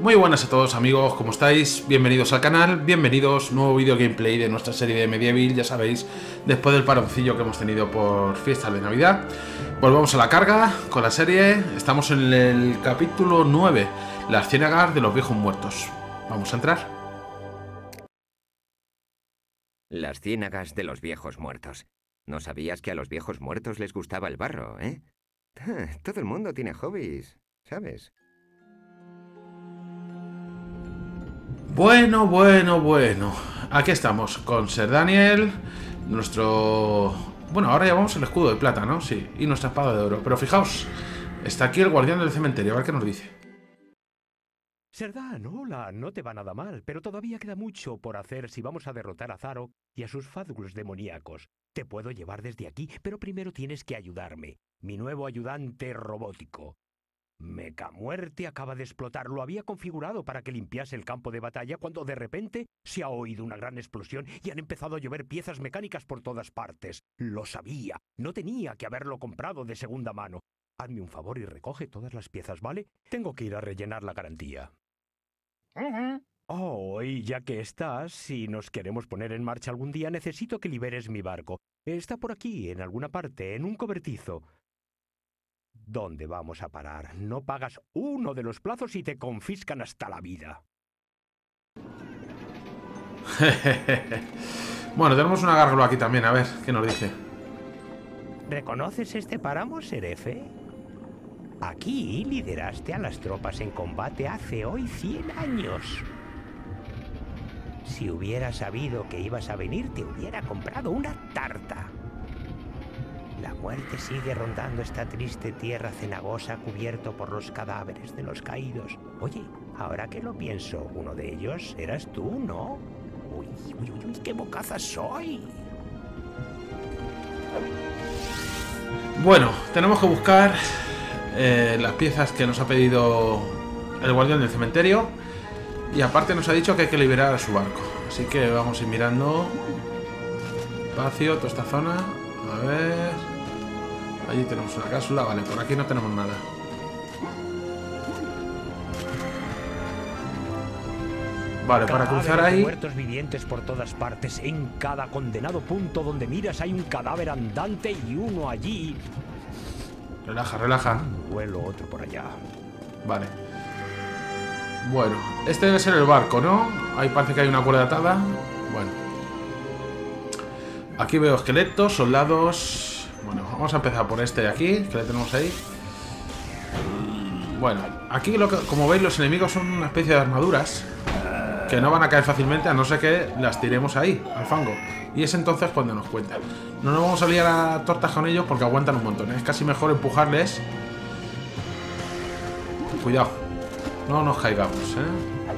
Muy buenas a todos amigos, ¿cómo estáis? Bienvenidos al canal, bienvenidos, nuevo vídeo gameplay de nuestra serie de Medieval, ya sabéis, después del paroncillo que hemos tenido por fiestas de Navidad. Volvemos a la carga con la serie, estamos en el capítulo 9, las ciénagas de los viejos muertos. Vamos a entrar. Las ciénagas de los viejos muertos. No sabías que a los viejos muertos les gustaba el barro, ¿eh? Todo el mundo tiene hobbies, ¿sabes? Bueno, bueno, bueno. Aquí estamos con Ser Daniel, nuestro... Bueno, ahora llevamos el escudo de plata, ¿no? Sí, y nuestra espada de oro. Pero fijaos, está aquí el guardián del cementerio, a ver qué nos dice. Serdan, hola, no te va nada mal, pero todavía queda mucho por hacer si vamos a derrotar a Zarok y a sus fádgulos demoníacos. Te puedo llevar desde aquí, pero primero tienes que ayudarme. Mi nuevo ayudante robótico. Meca Muerte acaba de explotar. Lo había configurado para que limpiase el campo de batalla cuando de repente se ha oído una gran explosión y han empezado a llover piezas mecánicas por todas partes. Lo sabía. No tenía que haberlo comprado de segunda mano. Hazme un favor y recoge todas las piezas, ¿vale? Tengo que ir a rellenar la garantía. Oh, y ya que estás, si nos queremos poner en marcha algún día, necesito que liberes mi barco. Está por aquí, en alguna parte, en un cobertizo. ¿Dónde vamos a parar? No pagas uno de los plazos y te confiscan hasta la vida. bueno, tenemos una gárgola aquí también, a ver, ¿qué nos dice? ¿Reconoces este páramo, Serefe? Aquí lideraste a las tropas en combate hace hoy 100 años. Si hubiera sabido que ibas a venir, te hubiera comprado una tarta. La muerte sigue rondando esta triste tierra cenagosa cubierto por los cadáveres de los caídos. Oye, ahora que lo pienso, uno de ellos eras tú, ¿no? Uy, uy, uy, qué bocaza soy. Bueno, tenemos que buscar eh, las piezas que nos ha pedido el guardián del cementerio. Y aparte nos ha dicho que hay que liberar a su barco. Así que vamos a ir mirando. Espacio, toda esta zona. A ver... Allí tenemos una cápsula. Vale, por aquí no tenemos nada. Vale, para cruzar ahí... muertos vivientes por todas partes. En cada condenado punto donde miras hay un cadáver andante y uno allí. Relaja, relaja. Un vuelo, otro por allá. Vale. Bueno, este debe ser el barco, ¿no? Ahí parece que hay una cuerda atada. Bueno. Aquí veo esqueletos, soldados... Bueno, vamos a empezar por este de aquí, que le tenemos ahí. Bueno, aquí lo que, como veis los enemigos son una especie de armaduras que no van a caer fácilmente a no ser que las tiremos ahí, al fango. Y es entonces cuando nos cuentan. No nos vamos a liar a tortas con ellos porque aguantan un montón. Es casi mejor empujarles. Cuidado. No nos caigamos, ¿eh?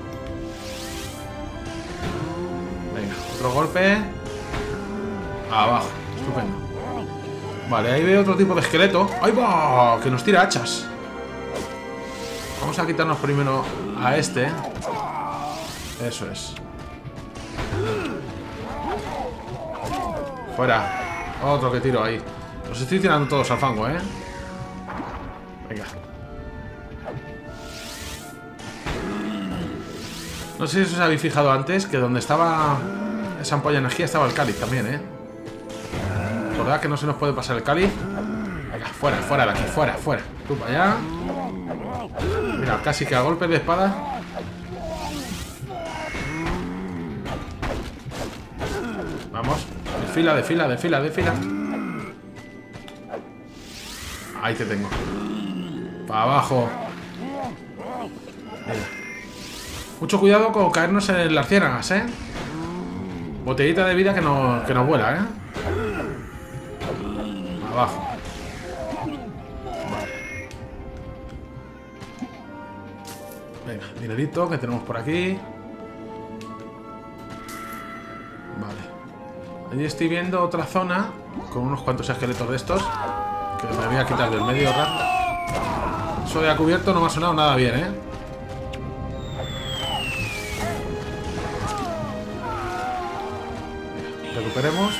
Venga, otro golpe. Abajo. Estupendo. Vale, ahí veo otro tipo de esqueleto. ¡Ahí va! Que nos tira hachas. Vamos a quitarnos primero a este. Eso es. Fuera. Otro que tiro ahí. Los estoy tirando todos al fango, ¿eh? Venga. No sé si os habéis fijado antes que donde estaba esa ampolla de energía estaba el cáliz también, ¿eh? ¿Verdad que no se nos puede pasar el cáliz? Venga, fuera, fuera de aquí, fuera, fuera. Tú para allá. Mira, casi que a golpe de espada Vamos, de fila, de fila, de fila, de fila. Ahí te tengo. Para abajo. Mira. Mucho cuidado con caernos en las ciénagas, ¿eh? Botellita de vida que, no, que nos vuela, ¿eh? Abajo. Vale. Venga, dinerito que tenemos por aquí. Allí estoy viendo otra zona con unos cuantos esqueletos de estos que me voy a quitar del medio rato. Eso de cubierto no me ha sonado nada bien, ¿eh? Recuperemos.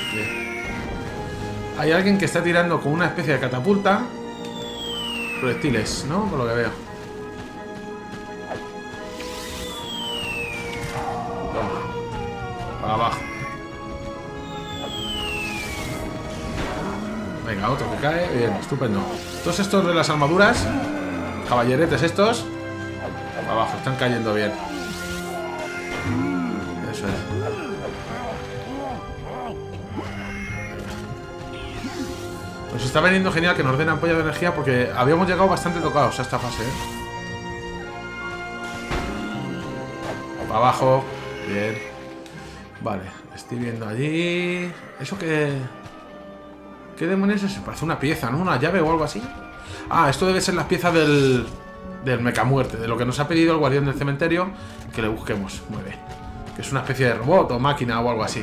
Hay alguien que está tirando con una especie de catapulta. Proyectiles, ¿no? Por lo que veo. Toma. Para abajo. Venga, otro que cae. Bien, estupendo. Todos estos de las armaduras, caballeretes estos, para abajo, están cayendo bien. Nos está veniendo genial que nos den ampolla de energía porque habíamos llegado bastante tocados a esta fase. ¿eh? Para abajo. Bien. Vale, estoy viendo allí... ¿Eso que ¿Qué demonios es? Parece una pieza, ¿no? Una llave o algo así. Ah, esto debe ser las piezas del... Del mecamuerte, de lo que nos ha pedido el guardián del cementerio que le busquemos. Muy bien. Que es una especie de robot o máquina o algo así.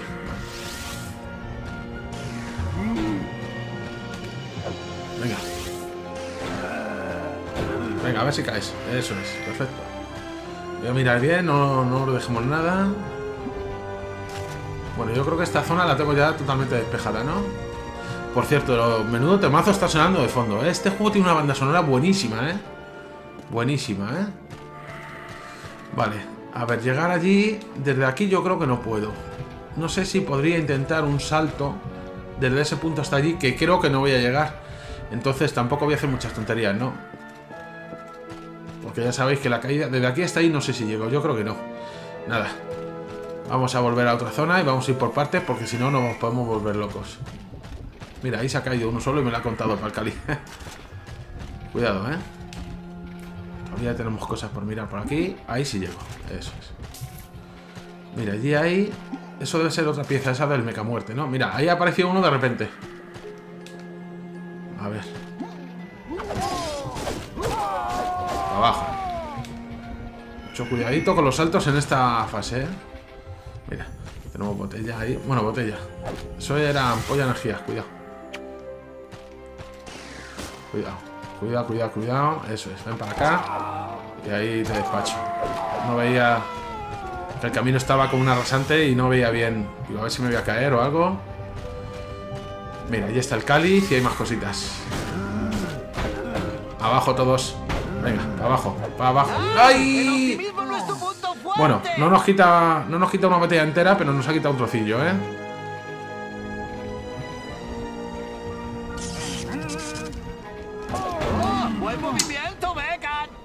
Venga. A ver si caes. Eso es, perfecto. Voy a mirar bien, no, no lo dejemos nada. Bueno, yo creo que esta zona la tengo ya totalmente despejada, ¿no? Por cierto, menudo temazo está sonando de fondo. ¿eh? Este juego tiene una banda sonora buenísima, ¿eh? Buenísima, ¿eh? Vale, a ver, llegar allí... Desde aquí yo creo que no puedo. No sé si podría intentar un salto desde ese punto hasta allí, que creo que no voy a llegar. Entonces tampoco voy a hacer muchas tonterías, ¿no? Porque ya sabéis que la caída... Desde aquí hasta ahí no sé si llego, yo creo que no. Nada. Vamos a volver a otra zona y vamos a ir por partes porque si no nos podemos volver locos. Mira, ahí se ha caído uno solo y me lo ha contado para el Cali. Cuidado, ¿eh? Todavía tenemos cosas por mirar por aquí. Ahí sí llego. Eso es. Mira, allí hay... Eso debe ser otra pieza, esa del meca muerte, ¿no? Mira, ahí apareció uno de repente. Cuidadito con los saltos en esta fase, ¿eh? Mira, tenemos botella ahí. Bueno, botella. Eso era ampolla energía, cuidado. Cuidado, cuidado, cuidado, cuidado. Eso es, ven para acá. Y ahí te despacho. No veía... El camino estaba como una rasante y no veía bien. Digo, a ver si me voy a caer o algo. Mira, ahí está el cáliz y hay más cositas. Abajo todos. Venga, para abajo, para abajo. ¡Ay! Bueno, no nos quita. No nos quita una botella entera, pero nos ha quitado un trocillo, ¿eh?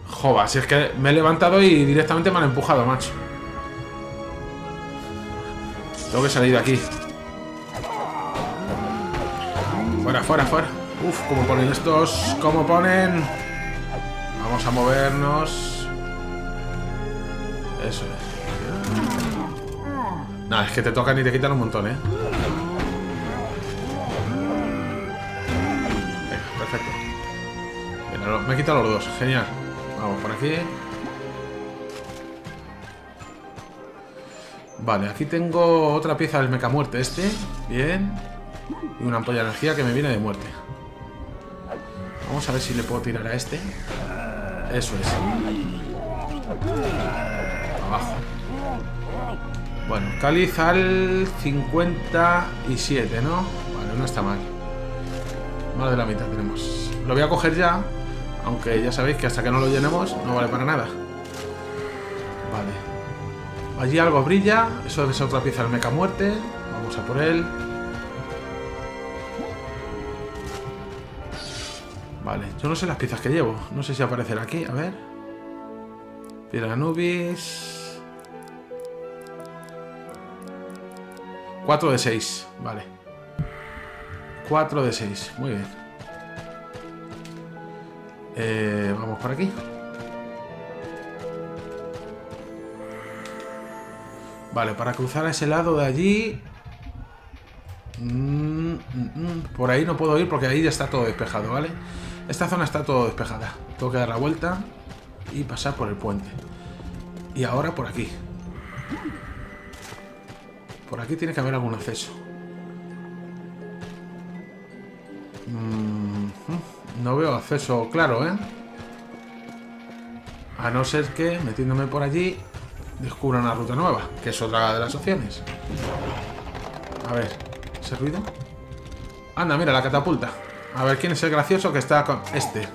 Jova, si es que me he levantado y directamente me han empujado, macho. Tengo que salir de aquí. Fuera, fuera, fuera. Uf, cómo ponen estos. ¿Cómo ponen? Vamos a movernos. Eso es. Nada, es que te tocan y te quitan un montón, ¿eh? Venga, perfecto. me he quitado los dos, genial. Vamos por aquí. Vale, aquí tengo otra pieza del meca muerte este. Bien. Y una ampolla de energía que me viene de muerte. Vamos a ver si le puedo tirar a este. Eso es. Abajo. Bueno, cáliz al 57, ¿no? Vale, no está mal. Más de la mitad tenemos. Lo voy a coger ya aunque ya sabéis que hasta que no lo llenemos no vale para nada. Vale. Allí algo brilla. Eso ser otra pieza del meca muerte. Vamos a por él. Vale, yo no sé las piezas que llevo. No sé si aparecerá aquí, a ver. Piedra Nubis. 4 de 6, vale. 4 de 6, muy bien. Eh, vamos por aquí. Vale, para cruzar a ese lado de allí... Mm, mm, mm, por ahí no puedo ir porque ahí ya está todo despejado, ¿vale? Esta zona está todo despejada. Tengo que dar la vuelta y pasar por el puente. Y ahora por aquí. Por aquí tiene que haber algún acceso. No veo acceso claro, ¿eh? A no ser que, metiéndome por allí, descubra una ruta nueva, que es otra de las opciones. A ver, ¿ese ruido? Anda, mira, la catapulta. A ver, ¿quién es el gracioso que está con este?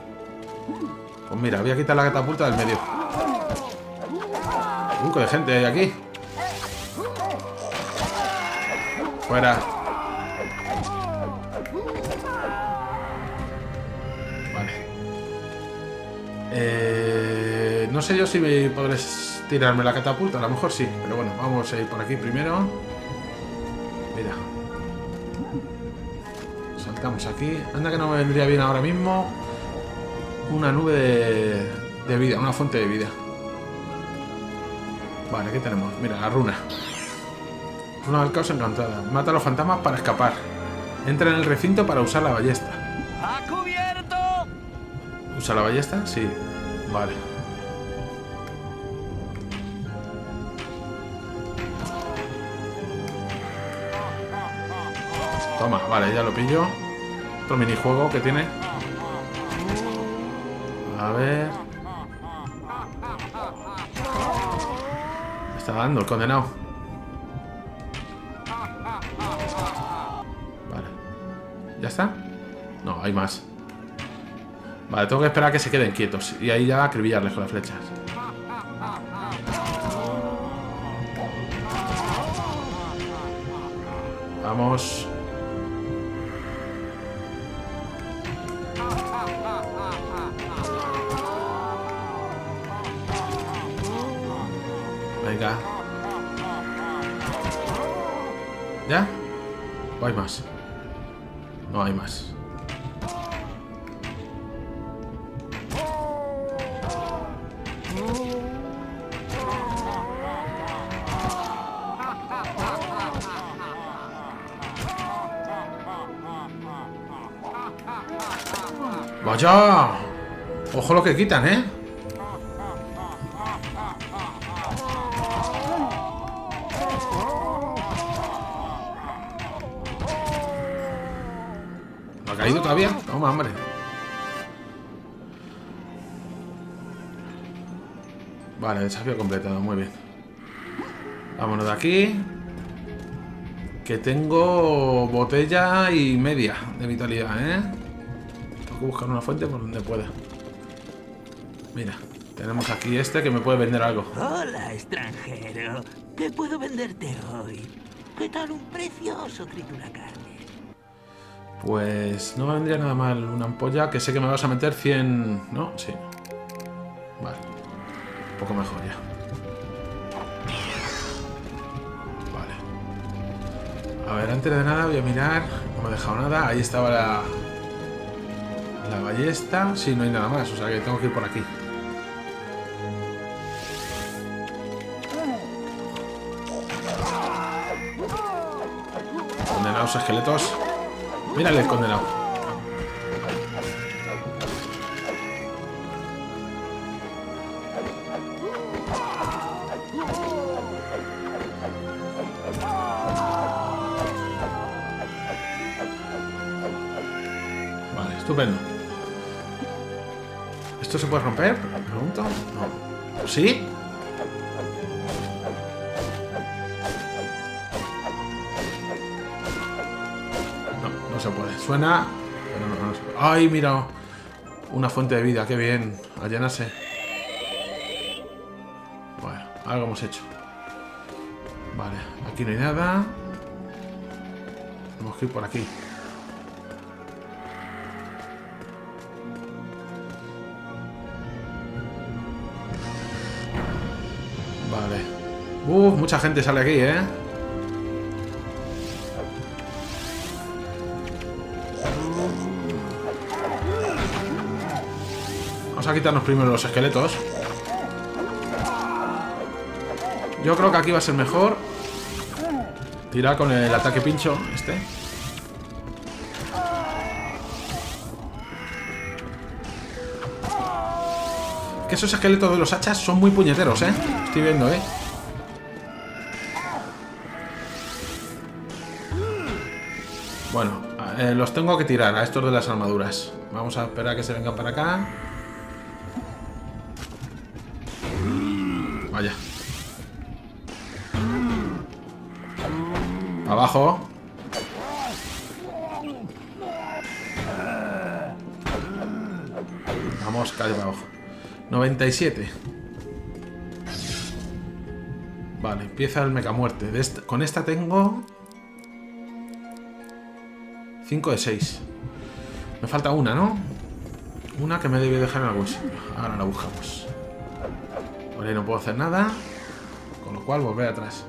Pues mira, voy a quitar la catapulta del medio. Uh, qué gente hay aquí. Fuera. Vale. Eh, no sé yo si me podré tirarme la catapulta. A lo mejor sí. Pero bueno, vamos a ir por aquí primero. Mira, Saltamos aquí. Anda que no me vendría bien ahora mismo una nube de, de vida, una fuente de vida. Vale, ¿qué tenemos? Mira, la runa. Runa del caos encantada. Mata a los fantasmas para escapar. Entra en el recinto para usar la ballesta. ¡A cubierto! ¿Usa la ballesta? Sí. Vale. Toma, vale, ya lo pillo. Otro minijuego que tiene. A ver. Me está dando el condenado. Vale. ¿Ya está? No, hay más. Vale, tengo que esperar a que se queden quietos. Y ahí ya acribillarles con las flechas. Vamos. ¿Ya? ¿O hay más? No hay más. ¡Vaya! Ojo lo que quitan, ¿eh? Caído todavía? Toma, hombre. Vale, desafío completado, muy bien. Vámonos de aquí. Que tengo botella y media de vitalidad, ¿eh? Tengo que buscar una fuente por donde pueda. Mira, tenemos aquí este que me puede vender algo. Hola, extranjero. ¿Qué puedo venderte hoy? ¿Qué tal un precioso trituracarne? Pues no me vendría nada mal una ampolla que sé que me vas a meter 100... ¿No? Sí. Vale. Un poco mejor ya. Vale. A ver, antes de nada voy a mirar. No me he dejado nada. Ahí estaba la... La ballesta. Sí, no hay nada más. O sea que tengo que ir por aquí. Condenados esqueletos. Mírale el condenado. Vale, estupendo. ¿Esto se puede romper? Pregunto. No. ¿Sí? Puede. Suena, pero no, se. ¡Ay, mira! Una fuente de vida, qué bien. A llenarse. Bueno, algo hemos hecho. Vale, aquí no hay nada. Tenemos que ir por aquí. Vale. Uf, mucha gente sale aquí, ¿eh? Vamos a quitarnos primero los esqueletos. Yo creo que aquí va a ser mejor tirar con el ataque pincho este. Que esos esqueletos de los hachas son muy puñeteros, ¿eh? Estoy viendo, ¿eh? Bueno, eh, los tengo que tirar a estos de las armaduras. Vamos a esperar a que se vengan para acá. Vamos, calle para abajo. 97. Vale, empieza el meca muerte. Con esta tengo... 5 de 6. Me falta una, ¿no? una que me debe dejar en algún sitio. Ahora la buscamos. Ahí no puedo hacer nada. Con lo cual volver atrás.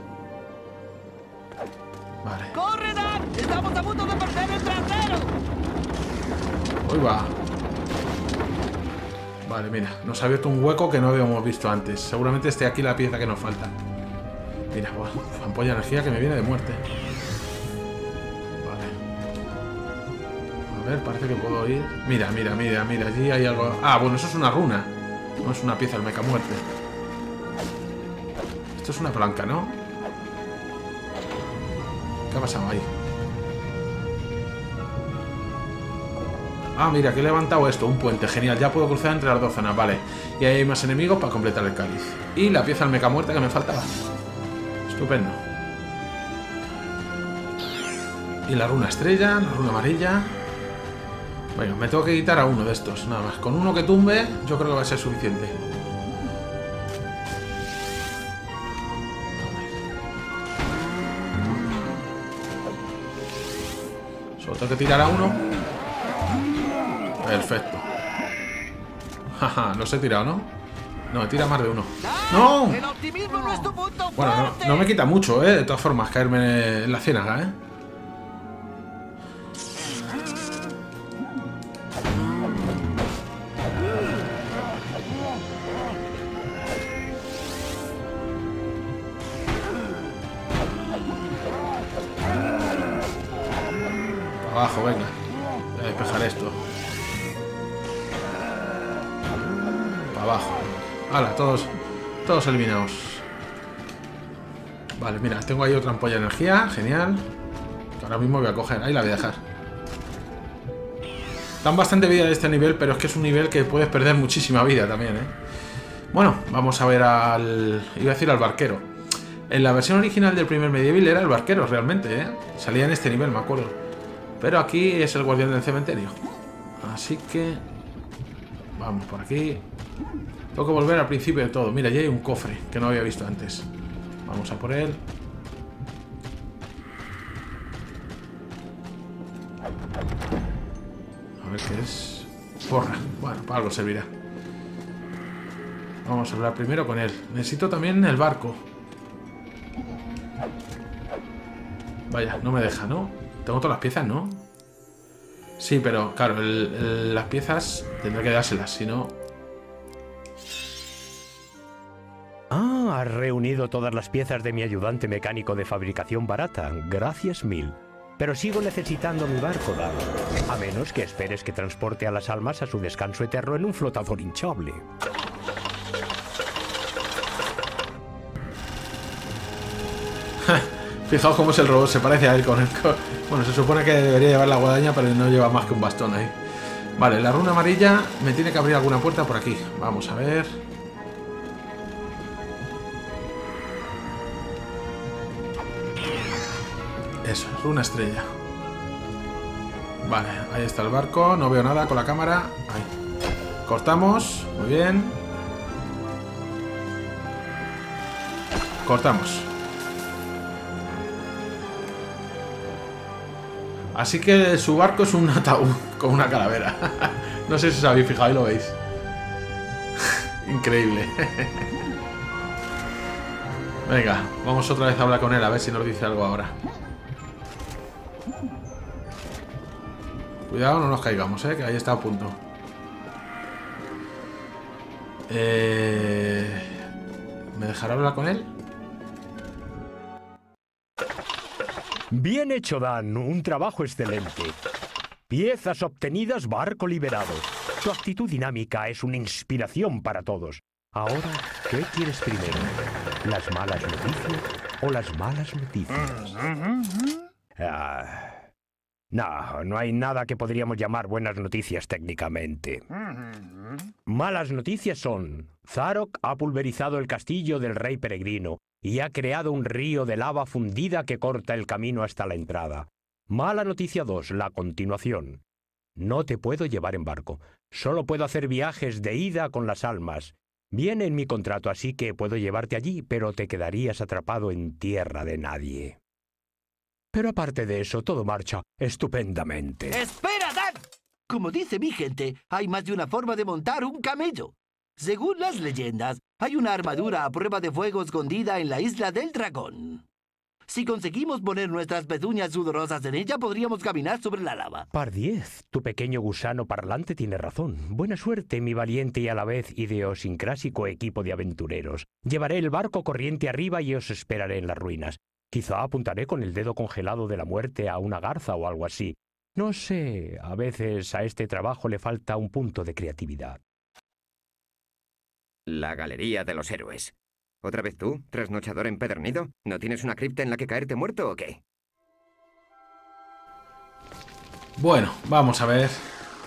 ¡Estamos a punto de perder el trasero! Uy, va. Vale, mira, nos ha abierto un hueco que no habíamos visto antes. Seguramente esté aquí la pieza que nos falta. Mira, bueno, ampolla energía que me viene de muerte. Vale. A ver, parece que puedo ir. Mira, mira, mira, mira, allí hay algo. Ah, bueno, eso es una runa. No es una pieza del meca muerte. Esto es una palanca, ¿no? ¿Qué ha pasado ahí? Ah, mira, que he levantado esto, un puente, genial. Ya puedo cruzar entre las dos zonas, vale. Y ahí hay más enemigos para completar el cáliz. Y la pieza del meca muerta que me faltaba. Estupendo. Y la runa estrella, la runa amarilla. Bueno, me tengo que quitar a uno de estos, nada más. Con uno que tumbe, yo creo que va a ser suficiente. Solo tengo que tirar a uno. Perfecto. Jaja, los he tirado, ¿no? No, me tira más de uno. ¡No! ¡El optimismo no es tu punto Bueno, no, no me quita mucho, ¿eh? De todas formas, caerme en la ciénaga, ¿eh? Eliminados. Vale, mira, tengo ahí otra ampolla de energía, genial. Ahora mismo voy a coger, ahí la voy a dejar. Dan bastante vida de este nivel, pero es que es un nivel que puedes perder muchísima vida también, ¿eh? Bueno, vamos a ver al... iba a decir al barquero. En la versión original del primer Medieval era el barquero realmente, ¿eh? Salía en este nivel, me acuerdo. Pero aquí es el guardián del cementerio. Así que... Vamos por aquí. Tengo que volver al principio de todo. Mira, ya hay un cofre que no había visto antes. Vamos a por él. A ver qué es. Porra. Bueno, para algo servirá. Vamos a hablar primero con él. Necesito también el barco. Vaya, no me deja, ¿no? Tengo todas las piezas, ¿no? Sí, pero claro, las piezas tendré que dárselas, si no... Ah, has reunido todas las piezas de mi ayudante mecánico de fabricación barata. Gracias mil. Pero sigo necesitando mi barco, Dan. A menos que esperes que transporte a las almas a su descanso eterno en un flotador hinchable. Fijaos cómo es el robot, se parece a él con el... Bueno, se supone que debería llevar la guadaña, pero no lleva más que un bastón ahí. Vale, la runa amarilla me tiene que abrir alguna puerta por aquí. Vamos a ver... Eso, runa estrella. Vale, ahí está el barco. No veo nada con la cámara. Ahí. Cortamos. Muy bien. Cortamos. Así que su barco es un ataúd con una calavera. no sé si os habéis fijado y lo veis. Increíble. Venga, vamos otra vez a hablar con él a ver si nos dice algo ahora. Cuidado, no nos caigamos, ¿eh? que ahí está a punto. Eh... ¿Me dejará hablar con él? Bien hecho, Dan. Un trabajo excelente. Piezas obtenidas, barco liberado. Tu actitud dinámica es una inspiración para todos. Ahora, ¿qué quieres primero? ¿Las malas noticias o las malas noticias? Ah, no, no hay nada que podríamos llamar buenas noticias técnicamente. Malas noticias son, Zarok ha pulverizado el castillo del rey peregrino y ha creado un río de lava fundida que corta el camino hasta la entrada. Mala noticia 2, la continuación. No te puedo llevar en barco. Solo puedo hacer viajes de ida con las almas. Viene en mi contrato, así que puedo llevarte allí, pero te quedarías atrapado en tierra de nadie. Pero aparte de eso, todo marcha estupendamente. ¡Espera, Dan! Como dice mi gente, hay más de una forma de montar un camello. Según las leyendas, hay una armadura a prueba de fuego escondida en la isla del dragón. Si conseguimos poner nuestras pezuñas sudorosas en ella, podríamos caminar sobre la lava. Par 10, tu pequeño gusano parlante tiene razón. Buena suerte, mi valiente y a la vez idiosincrásico equipo de aventureros. Llevaré el barco corriente arriba y os esperaré en las ruinas. Quizá apuntaré con el dedo congelado de la muerte a una garza o algo así. No sé, a veces a este trabajo le falta un punto de creatividad. La Galería de los Héroes. ¿Otra vez tú, trasnochador empedernido? ¿No tienes una cripta en la que caerte muerto o qué? Bueno, vamos a ver.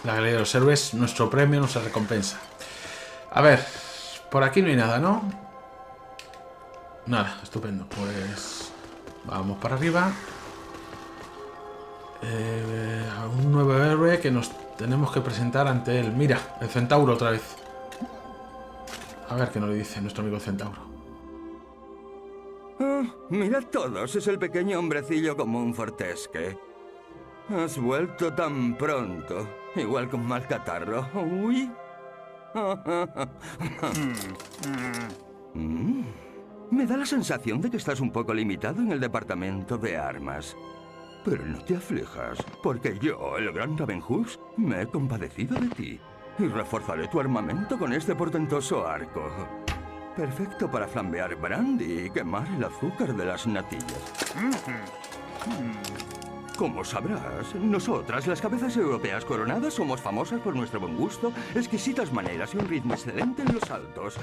La Galería de los Héroes, nuestro premio, nuestra recompensa. A ver, por aquí no hay nada, ¿no? Nada, estupendo. Pues vamos para arriba. Eh, un nuevo héroe que nos tenemos que presentar ante él. Mira, el centauro otra vez. A ver qué nos dice nuestro amigo centauro. Ah, mira todos, es el pequeño hombrecillo común Fortesque. Has vuelto tan pronto, igual con mal catarro. Uy. Mm, Me da la sensación de que estás un poco limitado en el departamento de armas. Pero no te aflijas, porque yo, el gran Ravenhooks, me he compadecido de ti. Y reforzaré tu armamento con este portentoso arco. Perfecto para flambear brandy y quemar el azúcar de las natillas. Como sabrás, nosotras, las cabezas europeas coronadas, somos famosas por nuestro buen gusto, exquisitas maneras y un ritmo excelente en los saltos.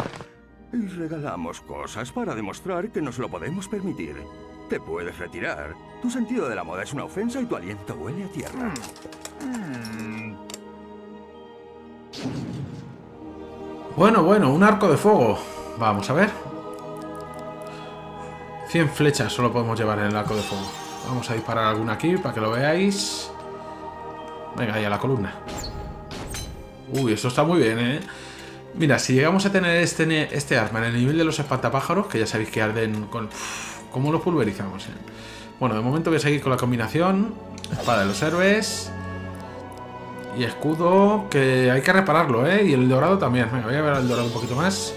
Y regalamos cosas para demostrar que nos lo podemos permitir. Te puedes retirar. Tu sentido de la moda es una ofensa y tu aliento huele a tierra. Bueno, bueno, un arco de fuego. Vamos a ver. 100 flechas solo podemos llevar en el arco de fuego. Vamos a disparar alguna aquí para que lo veáis. Venga, ahí a la columna. Uy, eso está muy bien, ¿eh? Mira, si llegamos a tener este, este arma en el nivel de los espantapájaros, que ya sabéis que arden con... ¿Cómo lo pulverizamos? eh? Bueno, de momento voy a seguir con la combinación. Espada de los héroes. Y escudo, que hay que repararlo, ¿eh? Y el dorado también. Venga, voy a ver el dorado un poquito más.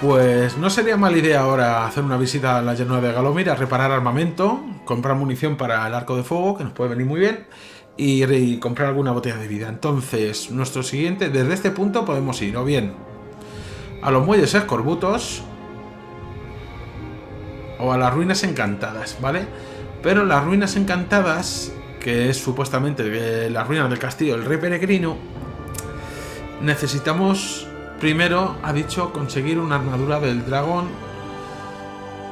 Pues no sería mala idea ahora hacer una visita a la llanura de Galomir a reparar armamento, comprar munición para el arco de fuego, que nos puede venir muy bien, y, y comprar alguna botella de vida. Entonces, nuestro siguiente, desde este punto podemos ir o bien a los muelles escorbutos o a las ruinas encantadas, ¿vale? Pero las ruinas encantadas, que es supuestamente eh, las ruinas del castillo del rey peregrino, necesitamos primero, ha dicho, conseguir una armadura del dragón.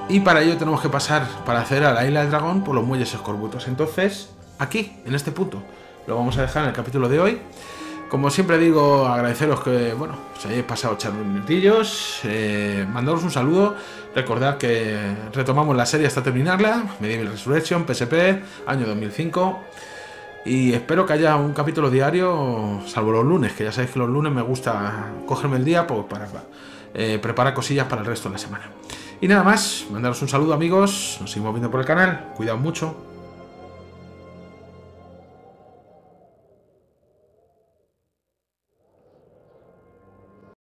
Y para ello tenemos que pasar, para hacer a la isla del dragón, por los muelles escorbutos. Entonces, aquí, en este punto, lo vamos a dejar en el capítulo de hoy. Como siempre digo, agradeceros que, bueno, os hayáis pasado echar unos minutillos, eh, mandaros un saludo, recordad que retomamos la serie hasta terminarla, Medieval Resurrection, PSP, año 2005, y espero que haya un capítulo diario, salvo los lunes, que ya sabéis que los lunes me gusta cogerme el día pues, para eh, preparar cosillas para el resto de la semana. Y nada más, mandaros un saludo amigos, nos seguimos viendo por el canal, cuidado mucho,